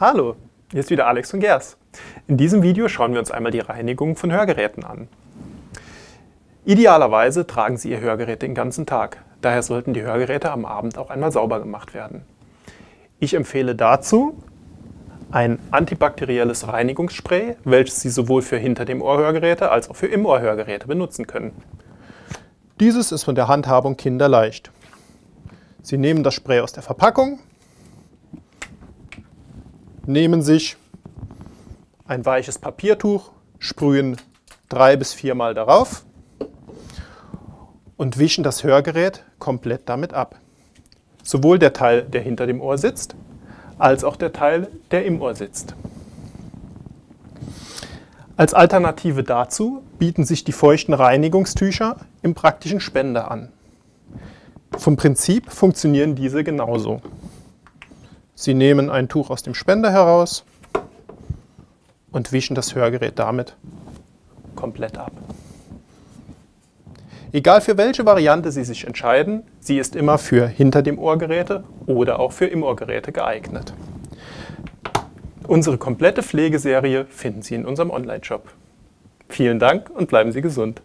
Hallo, hier ist wieder Alex von Gers. In diesem Video schauen wir uns einmal die Reinigung von Hörgeräten an. Idealerweise tragen Sie Ihr Hörgerät den ganzen Tag. Daher sollten die Hörgeräte am Abend auch einmal sauber gemacht werden. Ich empfehle dazu ein antibakterielles Reinigungsspray, welches Sie sowohl für hinter dem Ohrhörgeräte als auch für im Ohrhörgeräte benutzen können. Dieses ist von der Handhabung kinderleicht. Sie nehmen das Spray aus der Verpackung, nehmen sich ein weiches Papiertuch, sprühen drei bis viermal darauf und wischen das Hörgerät komplett damit ab. Sowohl der Teil, der hinter dem Ohr sitzt, als auch der Teil, der im Ohr sitzt. Als Alternative dazu bieten sich die feuchten Reinigungstücher im praktischen Spender an. Vom Prinzip funktionieren diese genauso. Sie nehmen ein Tuch aus dem Spender heraus und wischen das Hörgerät damit komplett ab. Egal für welche Variante Sie sich entscheiden, sie ist immer für hinter dem Ohrgeräte oder auch für im Ohrgeräte geeignet. Unsere komplette Pflegeserie finden Sie in unserem Online-Shop. Vielen Dank und bleiben Sie gesund.